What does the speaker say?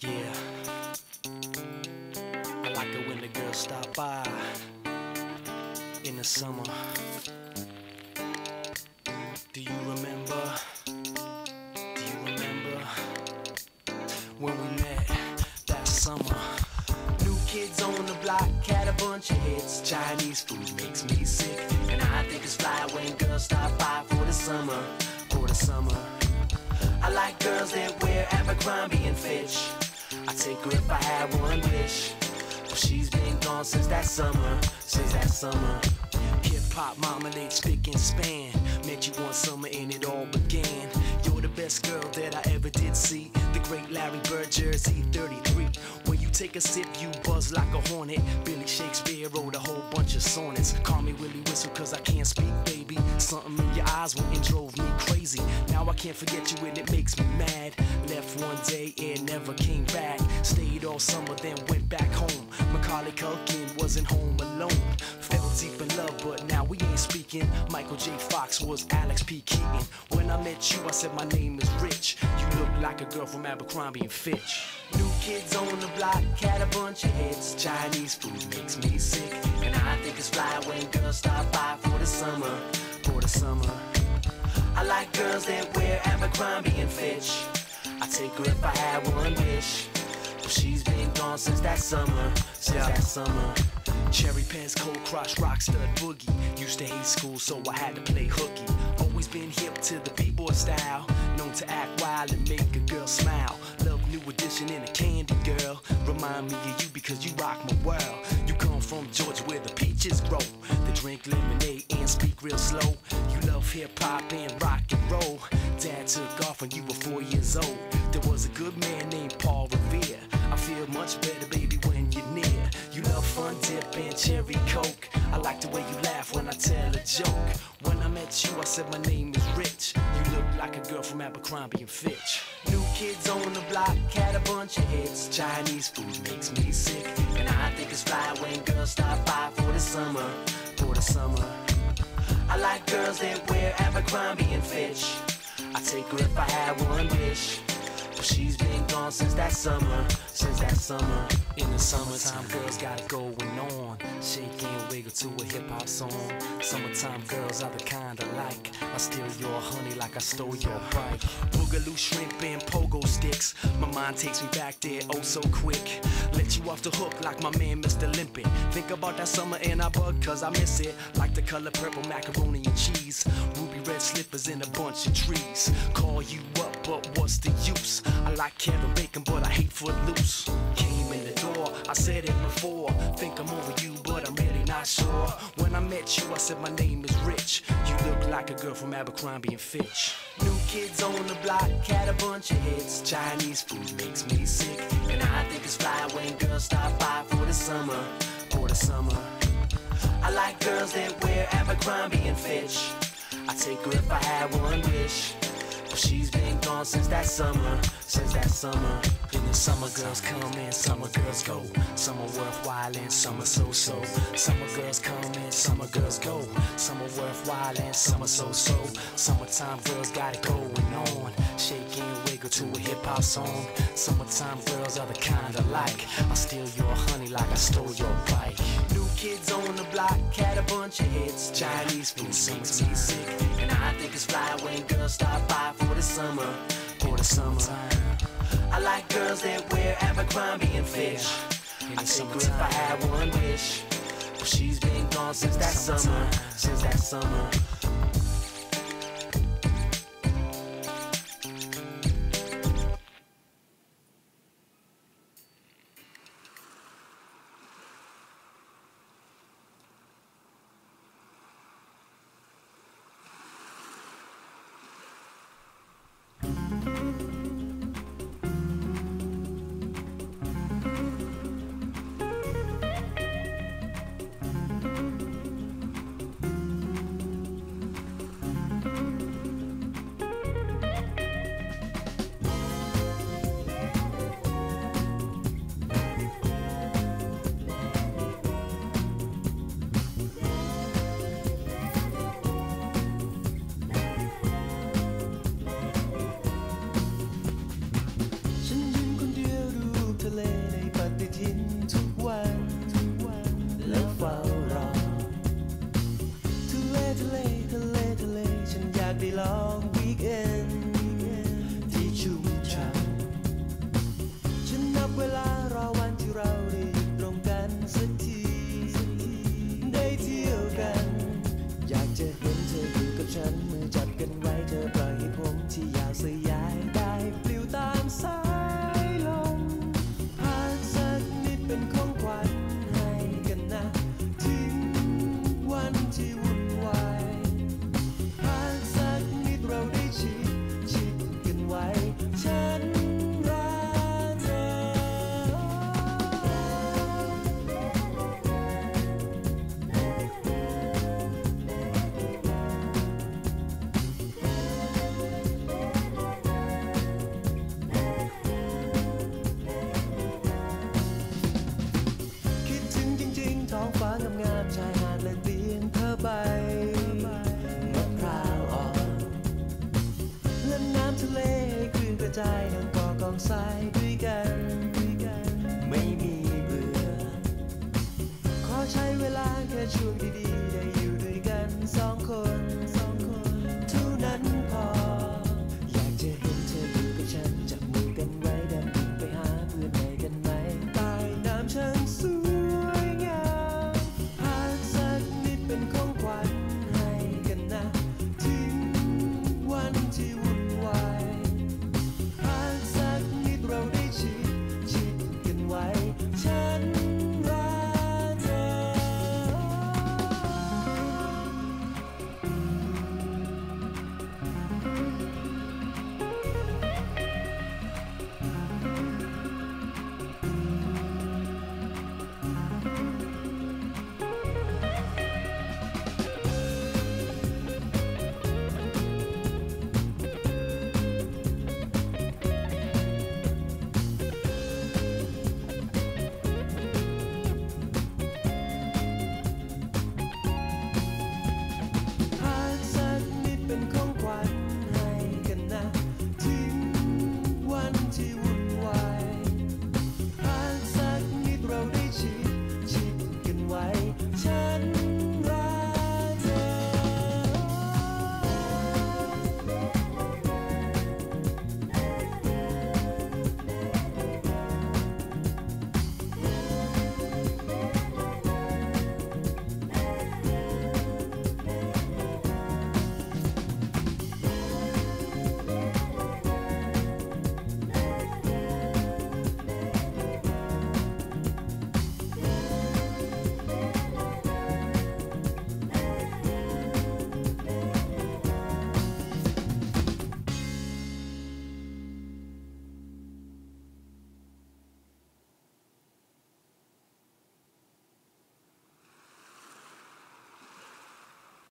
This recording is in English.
Yeah. I like it when the girls stop by in the summer. Do you remember? Do you remember when we met that summer? New kids on the block had a bunch of hits. Chinese food makes me sick, and I think it's fly when girls stop by for the summer, for the summer. I like girls that wear Abercrombie and Fitch. I take her if I had one wish. But she's been gone since that summer, since that summer. Hip hop, marmalade, spick and span. Met you one summer and it all began. You're the best girl that I ever did see. The great Larry Bird, Jersey 33. When you take a sip, you buzz like a hornet. Billy Shakespeare wrote a whole bunch of sonnets. Call me Willie Whistle, cause I can't speak, baby. Something in your eyes went and drove me crazy. Now I can't forget you and it makes me mad. Left one day and never came back. Stayed all summer, then went back home. Macaulay Culkin wasn't home alone. Fell deep in love, but now Michael J. Fox was Alex P. Keaton. When I met you, I said my name is Rich. You look like a girl from Abercrombie and Fitch. New kids on the block had a bunch of hits. Chinese food makes me sick, and I think it's fly when girls stop by for the summer, for the summer. I like girls that wear Abercrombie and Fitch. I take her if I had one wish. But she's been gone since that summer, since that summer. Cherry pants, cold crush, rock stud boogie. Used to hate school, so I had to play hooky. Always been hip to the b-boy style. Known to act wild and make a girl smile. Love new edition in a candy girl. Remind me of you because you rock my world. You come from Georgia where the peaches grow. They drink lemonade and speak real slow. You love hip hop and rock and roll. Dad took off when you were four years old. There was a good man named Paul Revere. I feel much better, baby, and cherry coke. I like the way you laugh when I tell a joke. When I met you, I said my name is Rich. You look like a girl from Abercrombie and Fitch. New kids on the block had a bunch of hits. Chinese food makes me sick, and I think it's fly when girls stop by for the summer, for the summer. I like girls that wear Abercrombie and Fitch. I take her if I had one wish. She's been gone since that summer, since that summer. In the summertime, girls got it going on. Shake and wiggle to a hip hop song. Summertime girls are the kind I like. I steal your honey like I stole your bike. Boogaloo shrimp and pogo sticks. My mind takes me back there oh so quick. Let you off the hook like my man Mr. Limpin. Think about that summer and I bug cause I miss it. Like the color purple macaroni and cheese. Ruby red slippers in a bunch of trees. Call you up, but what's the use? I like Kevin Bacon, but I hate Footloose. Came in the door, I said it before. Think I'm over you, but I'm really not sure. When I met you, I said my name is Rich. You look like a girl from Abercrombie and Fitch. New kids on the block had a bunch of hits. Chinese food makes me sick, and I think it's fly when girls stop by for the summer, for the summer. I like girls that wear Abercrombie and Fitch. I take her if I had one wish. She's been gone since that summer, since that summer. In the summer, girls come and summer girls go. Are worthwhile and some are so-so. Summer girls come and summer girls go. Are worthwhile and summer are so-so. Summertime girls got it going on. Shake and wiggle to a hip-hop song. Summertime girls are the kind I like. I steal your honey like I stole your bike. New kids on the block had a bunch of hits. Chinese food me sick, and I think it's fly when girls stop by summer, for the summer. I like girls that wear Abercrombie and Fitch. I take her if I had one wish, but she's been gone since that summer, since that summer.